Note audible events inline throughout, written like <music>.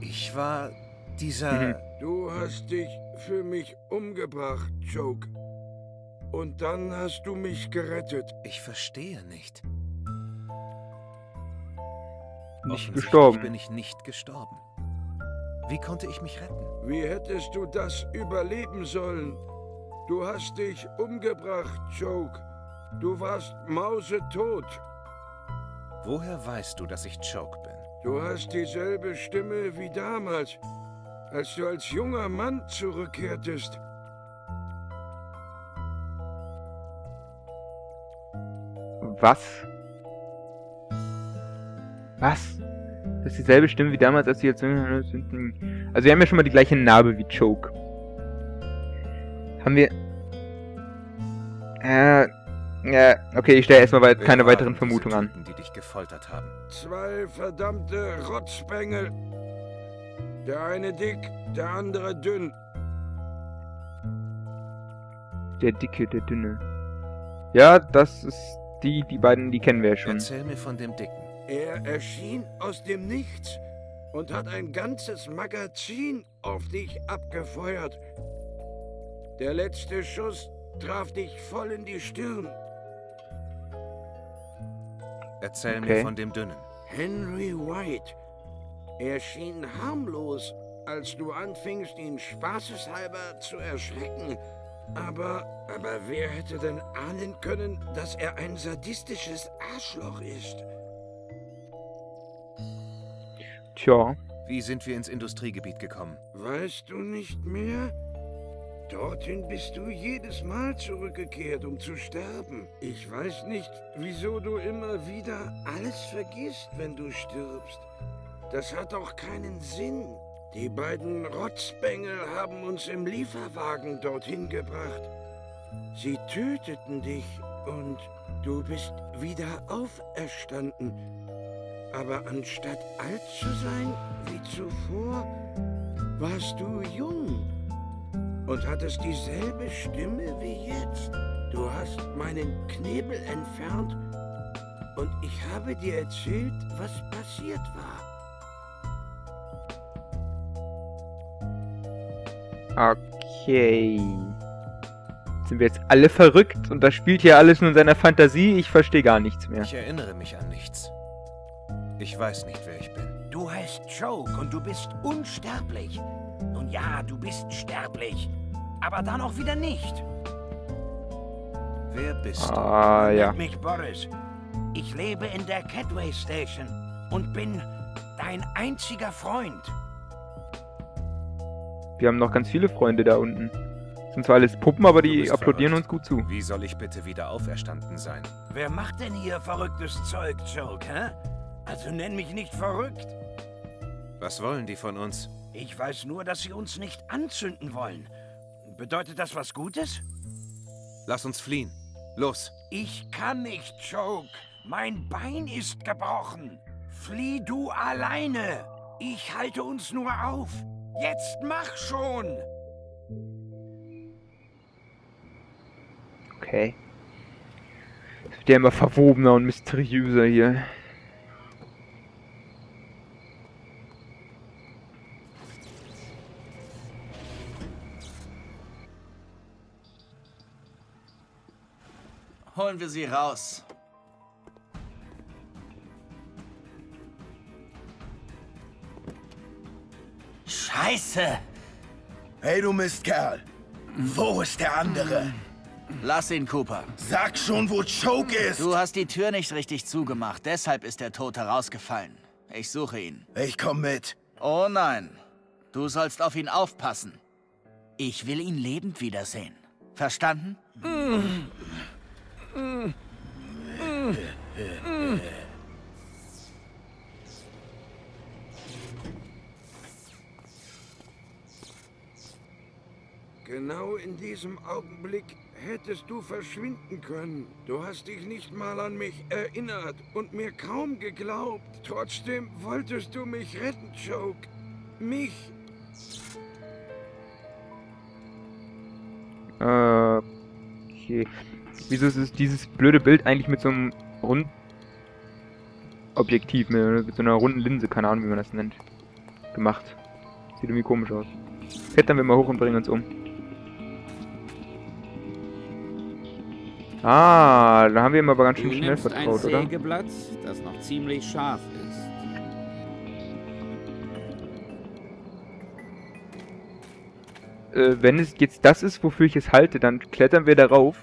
Ich war dieser... Mhm. Du hast dich für mich umgebracht, Choke. Und dann hast du mich gerettet. Ich verstehe nicht. Nicht gestorben. bin ich nicht gestorben. Wie konnte ich mich retten? Wie hättest du das überleben sollen? Du hast dich umgebracht, Choke. Du warst mausetot. Woher weißt du, dass ich Choke bin? Du hast dieselbe Stimme wie damals, als du als junger Mann zurückkehrtest. Was? Was? Das ist dieselbe Stimme wie damals, als sie jetzt... Also wir haben ja schon mal die gleiche Narbe wie Choke. Haben wir... Äh... Ja, okay, ich stelle erstmal weit keine weiteren Vermutungen an. Die dich gefoltert haben. Zwei verdammte Rotzbengel. Der eine dick, der andere dünn. Der Dicke, der Dünne. Ja, das ist die, die beiden, die kennen wir ja schon. Erzähl mir von dem Dicken. Er erschien aus dem Nichts und hat ein ganzes Magazin auf dich abgefeuert. Der letzte Schuss traf dich voll in die Stirn. Erzähl Okay. mir von dem Dünnen. Henry White. Er schien harmlos, als du anfingst, ihn spaßeshalber zu erschrecken. Aber, aber wer hätte denn ahnen können, dass er ein sadistisches Arschloch ist? Tja. Wie sind wir ins Industriegebiet gekommen? Weißt du nicht mehr? Dorthin bist du jedes Mal zurückgekehrt, um zu sterben. Ich weiß nicht, wieso du immer wieder alles vergisst, wenn du stirbst. Das hat doch keinen Sinn. Die beiden Rotzbengel haben uns im Lieferwagen dorthin gebracht. Sie töteten dich und du bist wieder auferstanden. Aber anstatt alt zu sein wie zuvor, warst du jung und hattest dieselbe Stimme wie jetzt. Du hast meinen Knebel entfernt und ich habe dir erzählt, was passiert war. Okay. Sind wir jetzt alle verrückt und das spielt hier alles nur in seiner Fantasie? Ich verstehe gar nichts mehr. Ich erinnere mich an nichts. Ich weiß nicht, wer ich bin. Du heißt Choke und du bist unsterblich. Nun ja, du bist sterblich. Aber dann auch wieder nicht. Wer bist du? Ah, ja. Nennt mich Boris. Ich lebe in der Catway Station und bin dein einziger Freund. Wir haben noch ganz viele Freunde da unten. Sind zwar alles Puppen, aber die applaudieren verrückt. uns gut zu. Wie soll ich bitte wieder auferstanden sein? Wer macht denn hier verrücktes Zeug, hä? Also nenn mich nicht verrückt. Was wollen die von uns? Ich weiß nur, dass sie uns nicht anzünden wollen. Bedeutet das was Gutes? Lass uns fliehen. Los. Ich kann nicht, Choke. Mein Bein ist gebrochen. Flieh du alleine. Ich halte uns nur auf. Jetzt mach schon. Okay. Es wird ja immer verwobener und mysteriöser hier. Holen wir sie raus. Scheiße! Hey, du Mistkerl. Wo ist der andere? Lass ihn, Cooper. Sag schon, wo Choke ist. Du hast die Tür nicht richtig zugemacht, deshalb ist der Tote rausgefallen. Ich suche ihn. Ich komm mit. Oh nein. Du sollst auf ihn aufpassen. Ich will ihn lebend wiedersehen. Verstanden? Genau in diesem Augenblick hättest du verschwinden können. Du hast dich nicht mal an mich erinnert und mir kaum geglaubt. Trotzdem wolltest du mich retten, Choke. Mich. Äh, okay. Wieso ist es dieses blöde Bild eigentlich mit so einem Rundobjektiv, mit, mit so einer runden Linse, keine Ahnung, wie man das nennt. gemacht. Sieht irgendwie komisch aus. Klettern wir mal hoch und bringen uns um. Ah, da haben wir ihm aber ganz Du schön schnell nimmst ein vertraut, oder? Sägeblatt, das noch ziemlich scharf ist. Äh, wenn es jetzt das ist, wofür ich es halte, dann klettern wir darauf.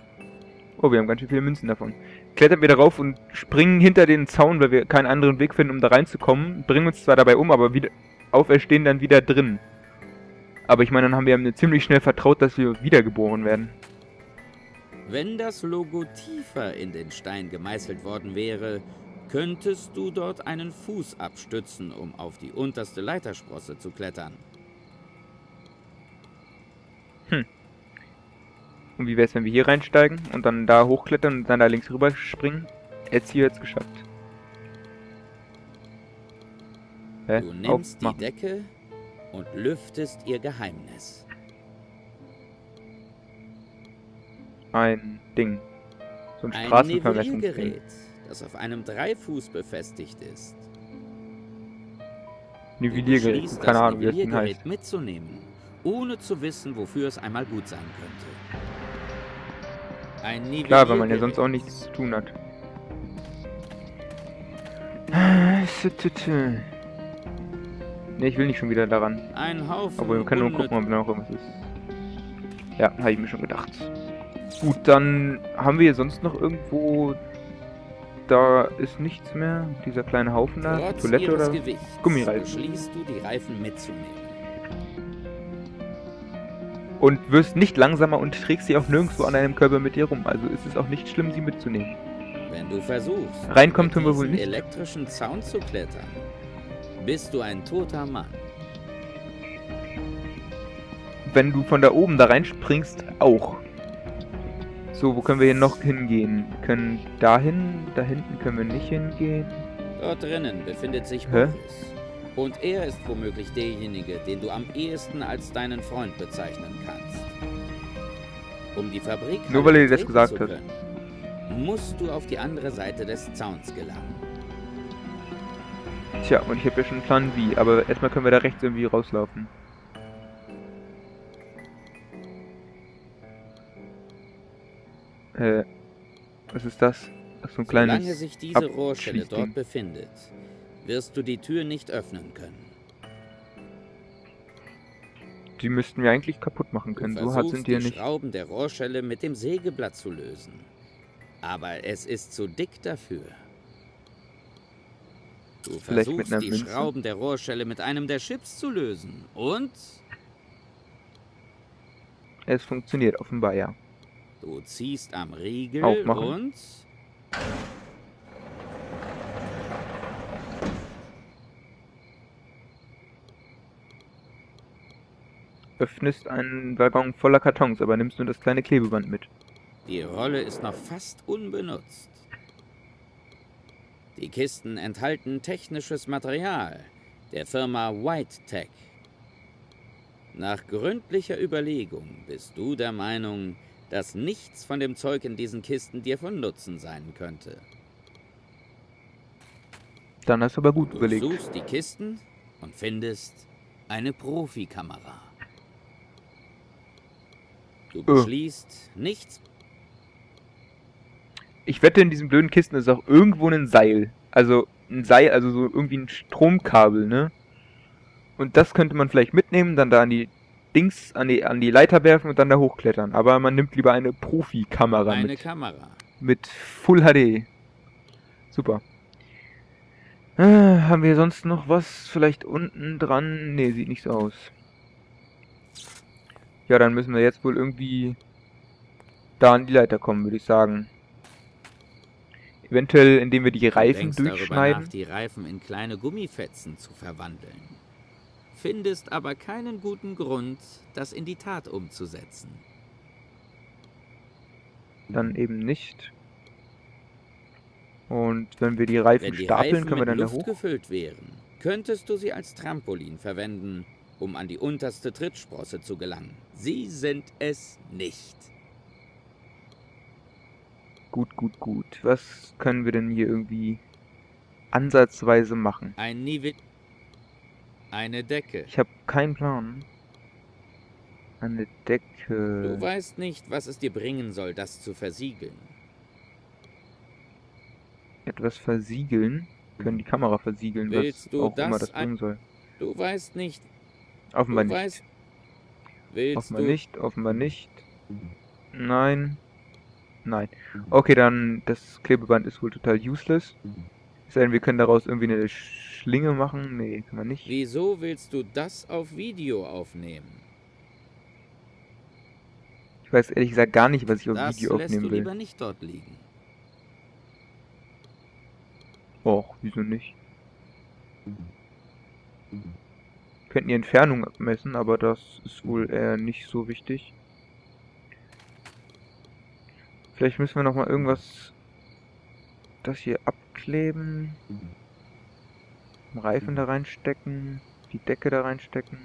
Oh, wir haben ganz schön viele Münzen davon. Klettern wir darauf und springen hinter den Zaun, weil wir keinen anderen Weg finden, um da reinzukommen. Bringen uns zwar dabei um, aber wieder auferstehen dann wieder drin. Aber ich meine, dann haben wir ihm ziemlich schnell vertraut, dass wir wiedergeboren werden. Wenn das Logo tiefer in den Stein gemeißelt worden wäre, könntest du dort einen Fuß abstützen, um auf die unterste Leitersprosse zu klettern. Und wie wäre es, wenn wir hier reinsteigen und dann da hochklettern und dann da links rüber springen? Jetzt hier jetzt geschafft. Hä? Du nimmst die Aufmachen. Decke und lüftest ihr Geheimnis. Ein Ding. So ein Ein Straßenvermessungsding. Nivelliergerät, das auf einem Dreifuß befestigt ist. Nivelliergerät. Keine Ahnung, wie das heißt. Mitzunehmen, ohne zu wissen, wofür es einmal gut sein könnte. Ein Klar, weil man ja sonst auch nichts zu tun hat. <laughs> Ne, ich will nicht schon wieder daran. Ein Haufen Aber wir können nur gucken, ob da noch irgendwas ist. Ja, habe ich mir schon gedacht. Gut, dann haben wir hier sonst noch irgendwo... Da ist nichts mehr. Dieser kleine Haufen da. Trotz Toilette oder... Gewichts Gummireifen. beschließt du, die Reifen mitzunehmen. Und wirst nicht langsamer und trägst sie auch nirgendwo an deinem Körper mit dir rum. Also ist es auch nicht schlimm, sie mitzunehmen. Wenn du versuchst, Reinkommen tun wir wohl nicht. elektrischen Zaun zu klettern, bist du ein toter Mann. Wenn du von da oben da reinspringst, auch. So, wo können wir hier noch hingehen? Wir können dahin, da hinten können wir nicht hingehen. Dort drinnen befindet sich Hä? Boris. Und er ist womöglich derjenige, den du am ehesten als deinen Freund bezeichnen kannst. Um die Fabrik Nur weil dir das gesagt zu hat. können, musst du auf die andere Seite des Zauns gelangen. Tja, und ich habe ja schon einen Plan wie, aber erstmal können wir da rechts irgendwie rauslaufen. Äh, was ist das? Ach, so ein kleines... Solange sich diese Rohrstelle dort befindet, wirst du die Tür nicht öffnen können. Die müssten wir eigentlich kaputt machen Du können. So versuchst, hart sind die ja die nicht. Schrauben der Rohrschelle mit dem Sägeblatt zu lösen. Aber es ist zu dick dafür. Du Vielleicht mit versuchst, die Münze? Schrauben der Rohrschelle mit einem der Chips zu lösen. Und Es funktioniert offenbar, ja. du ziehst am Riegel Aufmachen. und... Öffnest einen Waggon voller Kartons, aber nimmst nur das kleine Klebeband mit. Die Rolle ist noch fast unbenutzt. Die Kisten enthalten technisches Material der Firma White Tech. Nach gründlicher Überlegung bist du der Meinung, dass nichts von dem Zeug in diesen Kisten dir von Nutzen sein könnte. Dann hast du aber gut Du überlegt. suchst die Kisten und findest eine Profikamera. Du beschließt, nichts Ich wette, in diesen blöden Kisten ist auch irgendwo ein Seil. Also ein Seil, also so irgendwie ein Stromkabel, ne? Und das könnte man vielleicht mitnehmen, dann da an die Dings, an die, an die Leiter werfen und dann da hochklettern. Aber man nimmt lieber eine Profikamera eine mit. Kamera. Mit Full HD. Super. Äh, haben wir sonst noch was? Vielleicht unten dran? Ne, sieht nicht so aus. Ja, dann müssen wir jetzt wohl irgendwie da an die Leiter kommen, würde ich sagen. Eventuell, indem wir die Du Reifen darüber durchschneiden. nach, die Reifen in kleine Gummifetzen zu verwandeln. Findest aber keinen guten Grund, das in die Tat umzusetzen. Dann eben nicht. Und wenn wir die Reifen Wenn die stapeln, Reifen können wir dann da Luft hoch. gefüllt wären, könntest du sie als Trampolin verwenden, um an die unterste Trittsprosse zu gelangen. Sie sind es nicht. Gut, gut, gut. Was können wir denn hier irgendwie ansatzweise machen? Ein, Nive Eine Decke. Ich habe keinen Plan. Eine Decke. Du weißt nicht, was es dir bringen soll, das zu versiegeln. Etwas versiegeln. Wir können die Kamera versiegeln, Willst was du auch immer das das ein- bringen soll. Du weißt nicht. Offenbar du nicht. weißt. Willst Offenbar du. nicht, offenbar nicht. Nein. Nein. Okay, dann das Klebeband ist wohl total useless. Es sei denn, wir können daraus irgendwie eine Schlinge machen. Nee, können wir nicht. Wieso willst du das auf Video aufnehmen? Ich weiß ehrlich gesagt gar nicht, was ich auf Das Video lässt du aufnehmen will. lieber nicht dort liegen. Och, wieso nicht? Könnten die Entfernung messen, aber das ist wohl eher nicht so wichtig. Vielleicht müssen wir noch mal irgendwas das hier abkleben. Reifen da reinstecken, die Decke da reinstecken.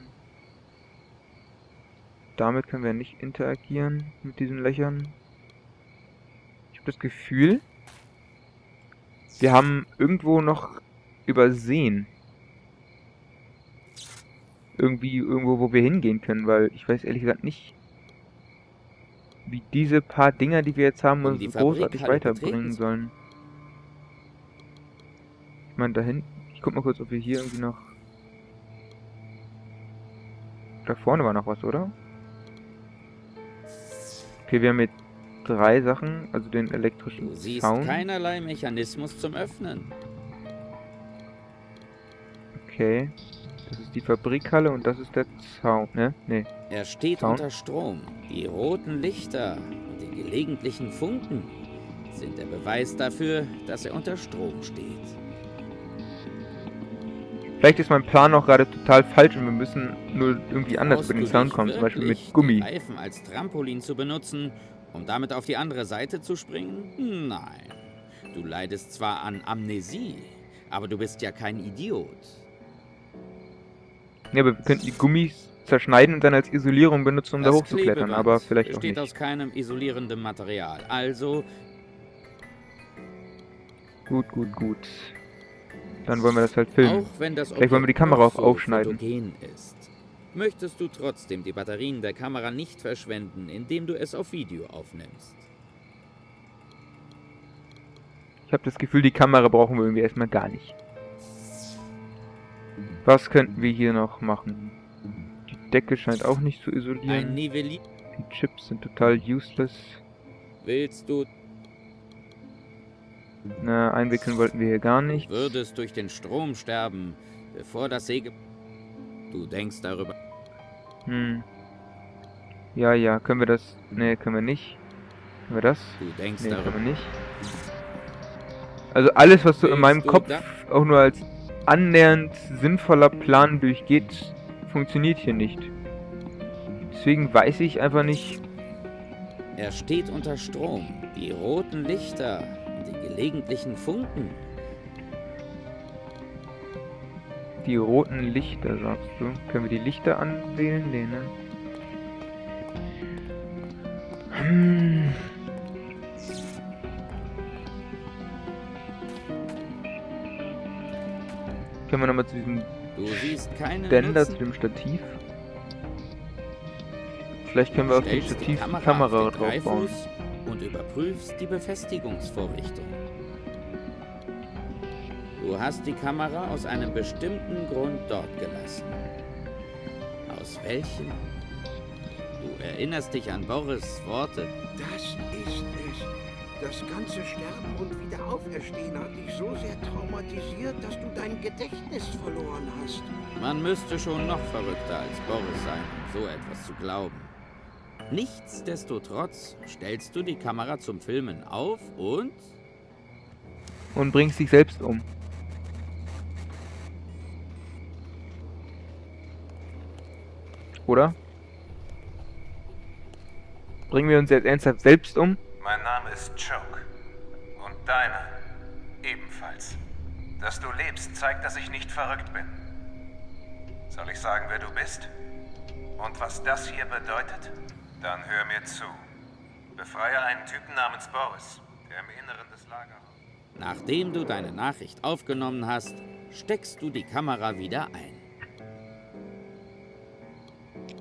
Damit können wir nicht interagieren mit diesen Löchern. Ich habe das Gefühl, wir haben irgendwo noch übersehen. Irgendwie irgendwo, wo wir hingehen können, weil ich weiß ehrlich gesagt nicht, wie diese paar Dinger, die wir jetzt haben, uns großartig weiterbringen sollen. Ich meine, da hinten. Ich guck mal kurz, ob wir hier irgendwie noch. Da vorne war noch was, oder? Okay, wir haben jetzt drei Sachen, also den elektrischen Du siehst Zaun. keinerlei Mechanismus zum Öffnen. Okay. Die Fabrikhalle und das ist der Zaun, ne? Nee. Er steht Zaun? unter Strom. Die roten Lichter und die gelegentlichen Funken sind der Beweis dafür, dass er unter Strom steht. Vielleicht ist mein Plan auch gerade total falsch und wir müssen nur irgendwie anders über den Zaun kommen, zum Beispiel mit Gummi. Reifen als Trampolin zu benutzen, um damit auf die andere Seite zu springen? Nein. Du leidest zwar an Amnesie, aber du bist ja kein Idiot. Ja, aber wir könnten die Gummis zerschneiden und dann als Isolierung benutzen, um da Das hochzuklettern, Klebeband aber vielleicht auch besteht nicht. aus keinem isolierendem Material. Also Gut, gut, gut. Dann wollen wir das halt filmen. Vielleicht wollen wir die Kamera auch aufschneiden. ist, möchtest du trotzdem die Batterien der Kamera nicht verschwenden, indem du es auf Video aufnimmst. Ich habe das Gefühl, die Kamera brauchen wir irgendwie erstmal gar nicht. Was könnten wir hier noch machen? Die Decke scheint auch nicht zu Ein isolieren. Nivelli Die Chips sind total useless. willst du, Na, einwickeln wollten wir hier gar nicht. würdest durch den Strom sterben, bevor das Säge... Du denkst darüber... Hm. Ja, ja, können wir das... Ne, können wir nicht. Können wir das? Du denkst Ne, können darüber... wir nicht. Also alles, was so in meinem Kopf auch nur als annähernd sinnvoller Plan durchgeht, funktioniert hier nicht. Deswegen weiß ich einfach nicht... Er steht unter Strom. Die roten Lichter und die gelegentlichen Funken. Die roten Lichter, sagst du? Können wir die Lichter anwählen? Nee, ne? Hm. Können wir nochmal zu diesem Du siehst keinen Ständer, zu dem Stativ? Vielleicht können wir auf dem Stativ die Kamera, Kamera draufbauen. Und überprüfst die Befestigungsvorrichtung. Du hast die Kamera aus einem bestimmten Grund dort gelassen. Aus welchem? Du erinnerst dich an Boris Worte. Das ist es. Das ganze Sterben und Wiederauferstehen hat dich so sehr traumatisiert, dass du dein Gedächtnis verloren hast. Man müsste schon noch verrückter als Boris sein, um so etwas zu glauben. Nichtsdestotrotz stellst du die Kamera zum Filmen auf und Und bringst dich selbst um. Oder? Bringen wir uns jetzt ernsthaft selbst um? Mein Name ist Choke. Und deiner. Dass du lebst, zeigt, dass ich nicht verrückt bin. Soll ich sagen, wer du bist? Und was das hier bedeutet? Dann hör mir zu. Befreie einen Typen namens Boris, der im Inneren des Lagerhauses. nachdem du deine Nachricht aufgenommen hast, steckst du die Kamera wieder ein.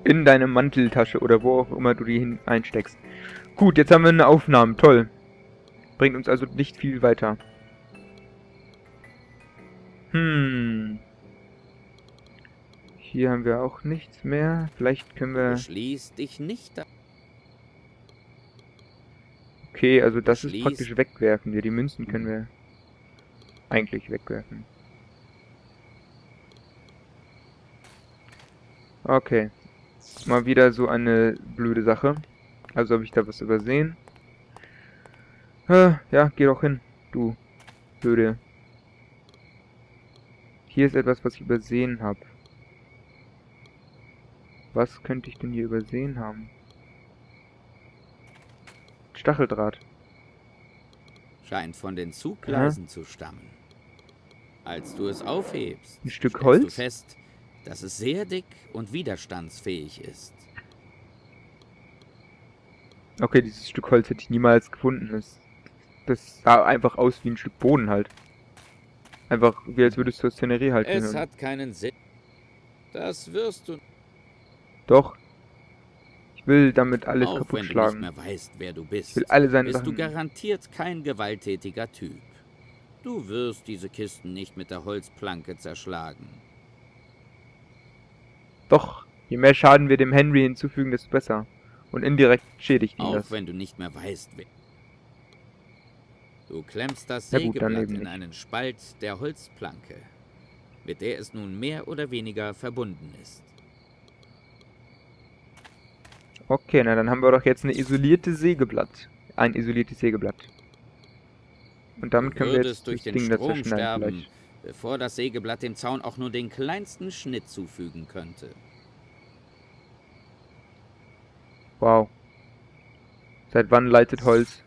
In deine Manteltasche oder wo auch immer du die einsteckst. Gut, jetzt haben wir eine Aufnahme. Toll. Bringt uns also nicht viel weiter. Hm. Hier haben wir auch nichts mehr. Vielleicht können wir... Schließ dich nicht. Okay, also das ist praktisch wegwerfen. Wir die Münzen können wir eigentlich wegwerfen. Okay. Mal wieder so eine blöde Sache. Also habe ich da was übersehen. Äh, ja, geh doch hin, du blöde. Hier ist etwas, was ich übersehen habe. Was könnte ich denn hier übersehen haben? Stacheldraht. Scheint von den Zuggleisen ja. zu stammen. Als du es aufhebst, ein Stück Holz? du fest, dass es sehr dick und widerstandsfähig ist. Okay, dieses Stück Holz hätte ich niemals gefunden. Das, das sah einfach aus wie ein Stück Boden halt. Einfach wie als würdest du das Szenerie halten. Es hat keinen Sinn. Das wirst du. Doch. Ich will damit alles Auch kaputt wenn schlagen. du nicht mehr weißt, wer du bist, ich will alle seine bist Sachen... du garantiert kein gewalttätiger Typ. Du wirst diese Kisten nicht mit der Holzplanke zerschlagen. Doch, je mehr Schaden wir dem Henry hinzufügen, desto besser. Und indirekt schädigt ihn Auch das. wenn du nicht mehr weißt, wer... Du klemmst das ja Sägeblatt in einen Spalt der Holzplanke, mit der es nun mehr oder weniger verbunden ist. Okay, na dann haben wir doch jetzt eine isolierte Sägeblatt. Ein isoliertes Sägeblatt. Und damit können wir jetzt durch das den Ding Strom sterben, bevor das Sägeblatt dem Zaun auch nur den kleinsten Schnitt zufügen könnte. Wow. Seit wann leitet Holz?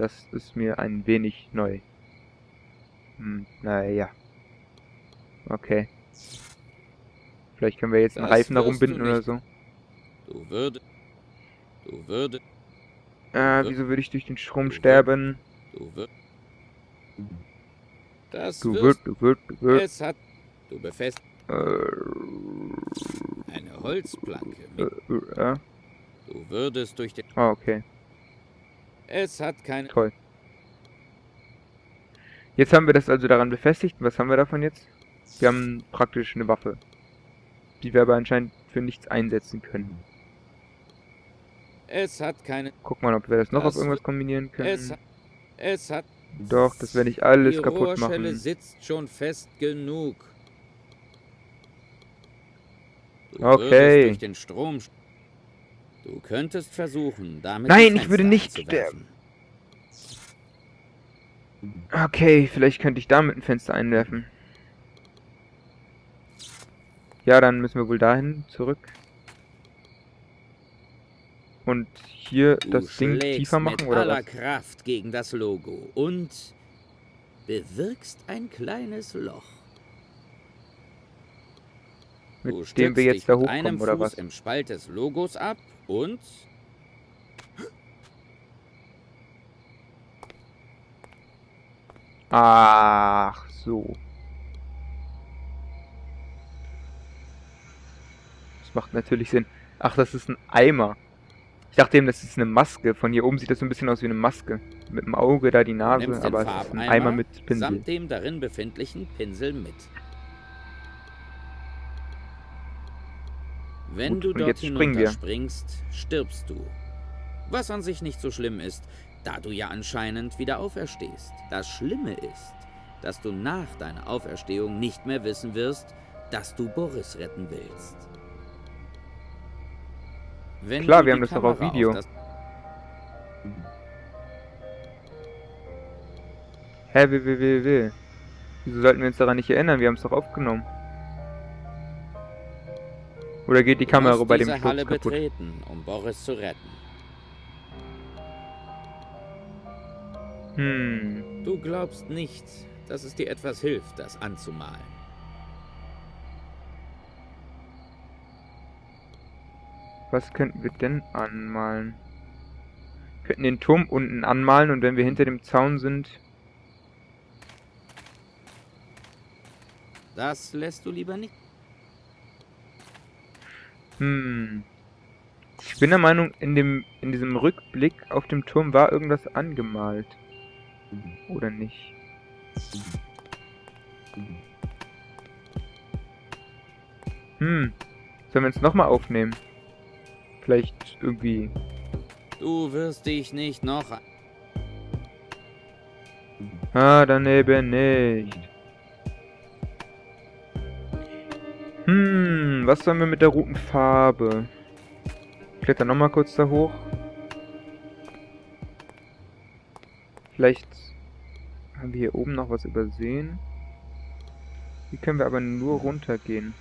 Das ist mir ein wenig neu. Hm, naja. Okay. Vielleicht können wir jetzt einen Das Reifen da rumbinden oder so. Du würdest... Du würdest... Äh, wieso würde ich durch den Strom sterben? Du würdest... Das Du wirst du wirst, du wirst. Es hat... Du befestigst Äh, eine Holzplanke. äh, Mit, äh, du würdest durch den... ah, okay. Es hat keine... Toll. Jetzt haben wir das also daran befestigt. Was haben wir davon jetzt? Wir haben praktisch eine Waffe. Die wir aber anscheinend für nichts einsetzen können. Es hat keine... Guck mal, ob wir das noch Das auf irgendwas kombinieren können. Es, es hat... Doch, das werde ich alles Die kaputt Rohrschelle machen. sitzt schon fest genug. Du Okay. durch den Strom... Du könntest versuchen, damit Nein, ich würde nicht einzuwerfen. Okay, vielleicht könnte ich damit ein Fenster einwerfen. Ja, dann müssen wir wohl dahin zurück. Und hier Du das Ding tiefer machen, mit oder aller was? Kraft gegen das Logo und bewirkst ein kleines Loch. Mit du dem wir jetzt da mit einem hochkommen, oder Fuß was? im Spalt des Logos ab und Ach so. Das macht natürlich Sinn. Ach, das ist ein Eimer. Ich dachte eben, das ist eine Maske. Von hier oben sieht das so ein bisschen aus wie eine Maske. Mit dem Auge da die Nase, aber es ist ein Eimer mit Pinsel. samt dem darin befindlichen Pinsel mit. Wenn Gut, du dort hinunterspringst, stirbst du. Was an sich nicht so schlimm ist, da du ja anscheinend wieder auferstehst. Das Schlimme ist, dass du nach deiner Auferstehung nicht mehr wissen wirst, dass du Boris retten willst. Wenn Klar, wir haben das doch auf Video. das Hä, wie, wie, wie, wie? Wieso sollten wir uns daran nicht erinnern? Wir haben es doch aufgenommen. Oder geht die Du Kamera bei dem Sturz Halle kaputt? betreten, um Boris zu retten. Hm. Du glaubst nicht, dass es dir etwas hilft, das anzumalen. Was könnten wir denn anmalen? Wir könnten den Turm unten anmalen und wenn wir hinter dem Zaun sind... Das lässt du lieber nicht. Hm. Ich bin der Meinung, in dem in diesem Rückblick auf dem Turm war irgendwas angemalt. Oder nicht? Hm. Sollen wir uns nochmal aufnehmen? Vielleicht irgendwie. Du wirst dich nicht noch... Ah, daneben nicht. Hm, was sollen wir mit der roten Farbe? Kletter nochmal kurz da hoch. Vielleicht haben wir hier oben noch was übersehen. Hier können wir aber nur runtergehen.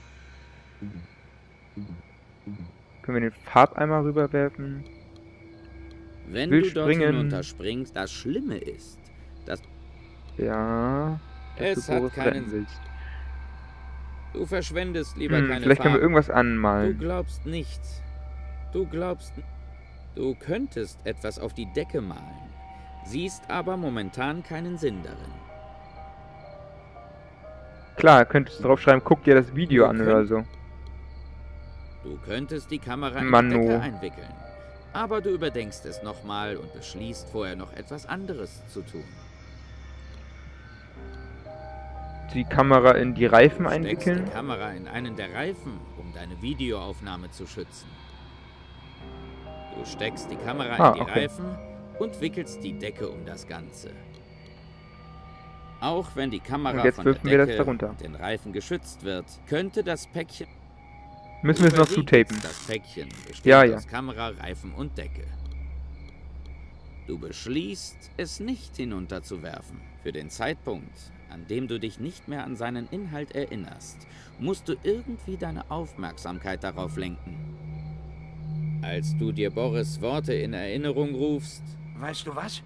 Können wir den Farbeimer rüberwerfen? Wenn Will du dort springen. hinunterspringst, das Schlimme ist, dass Ja. dass Es du hat keinen willst. Du verschwendest lieber Hm, keine vielleicht können wir Farben. irgendwas Du anmalen. glaubst nicht. Du glaubst... Du könntest etwas auf die Decke malen, siehst aber momentan keinen Sinn darin. Klar, könntest du draufschreiben, guck dir das Video Du an oder so. Du könntest die Kamera in Mano. die Decke einwickeln. Aber du überdenkst es nochmal und beschließt vorher noch etwas anderes zu tun. Die Kamera in die Reifen Du steckst einwickeln. die Kamera in einen der Reifen, um deine Videoaufnahme zu schützen. Du steckst die Kamera Ah, in die okay. Reifen und wickelst die Decke um das Ganze. Auch wenn die Kamera von der wirfen wir das Decke den Reifen geschützt wird, könnte das Päckchen Müssen wir es noch zutapen. Das Päckchen besteht Ja, ja. aus Kamera, Reifen und Decke. Du beschließt, es nicht hinunterzuwerfen. Für den Zeitpunkt, an dem du dich nicht mehr an seinen Inhalt erinnerst, musst du irgendwie deine Aufmerksamkeit darauf lenken. Als du dir Boris Worte in Erinnerung rufst, Weißt du was?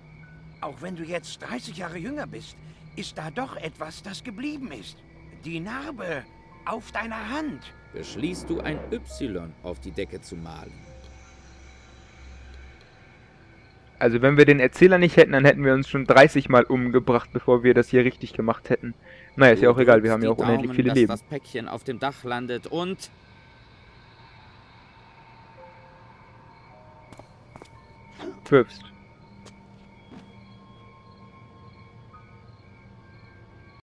Auch wenn du jetzt 30 Jahre jünger bist, ist da doch etwas, das geblieben ist. Die Narbe auf deiner Hand. beschließt du ein Y auf die Decke zu malen. Also wenn wir den Erzähler nicht hätten, dann hätten wir uns schon 30 Mal umgebracht, bevor wir das hier richtig gemacht hätten. Naja, ist ja auch egal, wir haben ja auch unendlich Daumen, viele dass Leben. das Päckchen auf dem Dach landet und Wirfst.